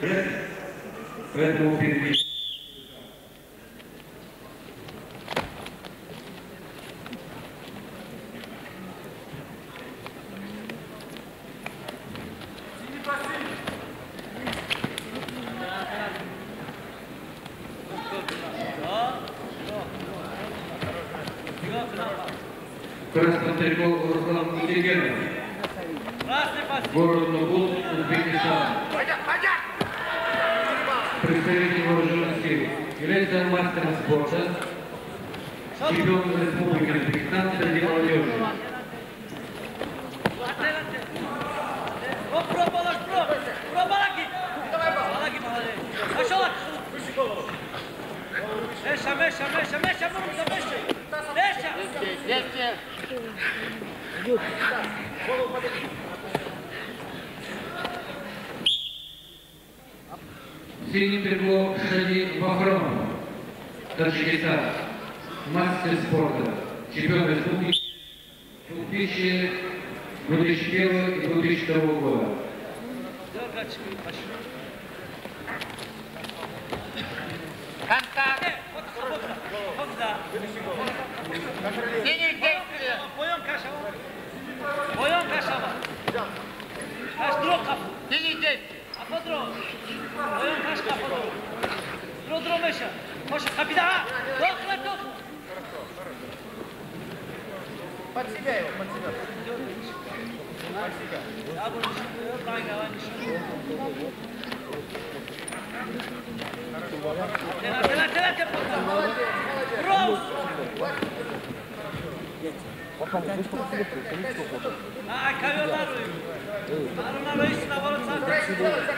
왜, 왜 노병이 그래서 데리고 오르는 이에게는 골로 놓고 우리 백기사 balas, pro. Pro, bala aqui. Bala aqui, bala ali. Deixa lá. Mexa, mexa, mexa, mexa, vamos, mexa. Deixa. Синий Трико Шади Бахромов. Таджикистан. Мастер спорта. Чемпион республики 2000, 2001 и 2002 года. Контакт. Быстро выше. Маша, капитан. Дохла, дохла. Под себя его, под себя. Под себя. Я буду Bakalım beş topu getirdi. Senin topu. Ha, kavyonlar. Arunlar üstüne varıp sarkıyor.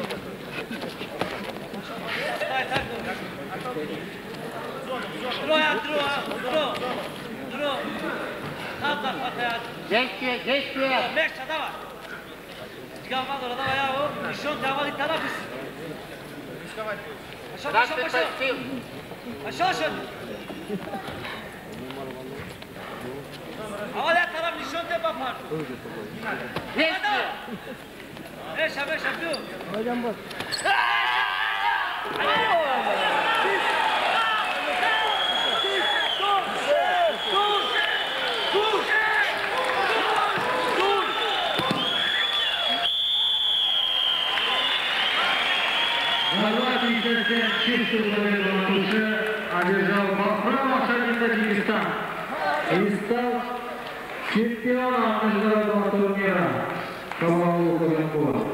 oldu. Ay tak oldu. Dro ya dro ya dro. Dro. Kalk kalk kalk ya. Действие, действие. Meşa da var. Çıkarmaz orada var ya o. Nişon devali tarafız. Aşağı aşağı Красный aşağı. Deixa, deixa, viu? Vai, Jambô. Çift Adezal Mafra Masajı'ndaki İslam. İslam Cintiola, Nasional Dramaturgia, Kamu Kuliang Pulang.